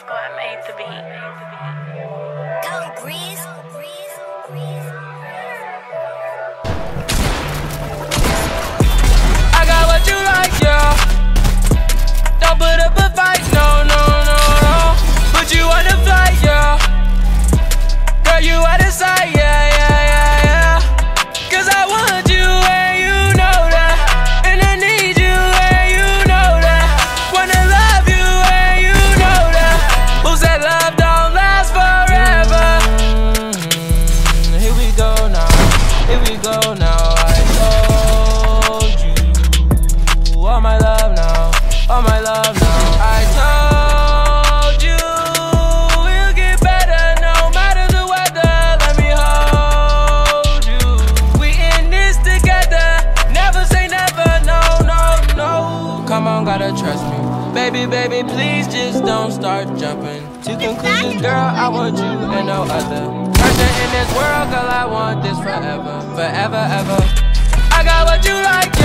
Squad made the beat. Go. Breeze. I got what you like, yeah. Don't put up a fight, no, no, no, no. Put you on the flight, yeah. Girl, you sight, Come gotta trust me. Baby, baby, please just don't start jumping to conclusions, girl. I want you and no other person in this world, girl. I want this forever, forever, ever. I got what you like,